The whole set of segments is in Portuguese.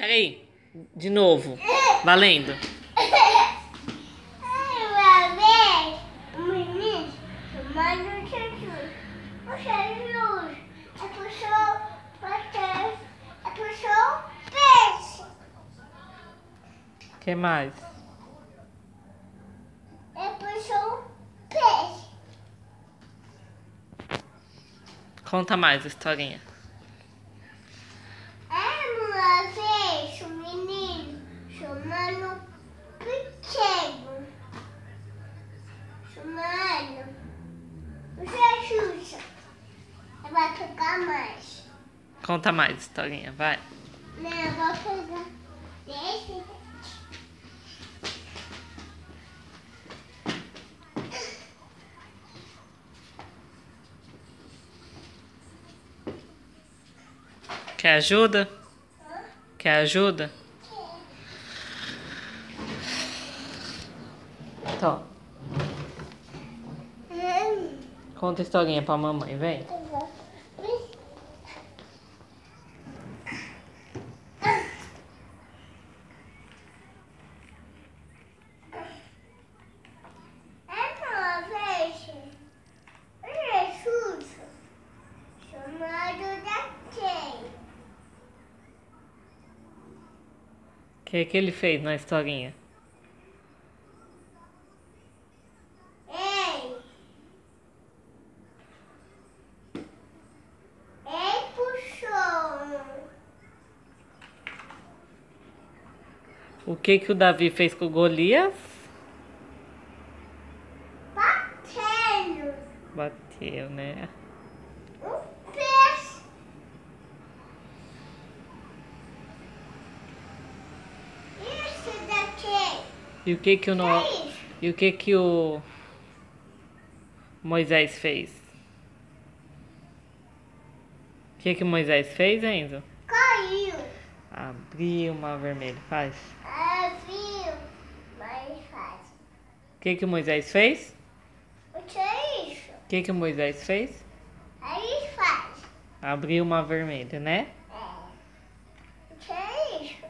Peraí. De novo. Valendo. Um que mais? É puxou peixe. Conta mais a historinha. É uma vez um menino chamando pequeno. Chamando o Jesus. Eu vou pegar mais. Conta mais historinha, vai. Não, eu vou pegar desse. Quer ajuda? Quer ajuda? Então, conta historinha pra mamãe, vem. O que, que ele fez na historinha? O que, que o Davi fez com o Golias? Batendo Bateu, né? um peixe. Isso daqui. E o que que o no... É. E o que que o Moisés fez? O que que o Moisés fez, Enzo? Caiu. Abriu uma vermelha, faz. Abriu. Mais fácil. O que que o Moisés fez? O que é isso? O que que o Moisés fez? Aí faz. Abriu uma vermelha, né? É. O que é isso?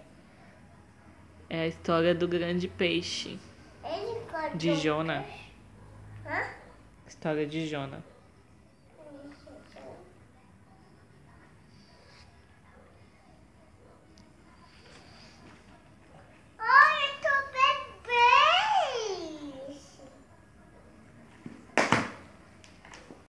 É a história do grande peixe. Ele cortou. De Jona. Hã? História de Jona.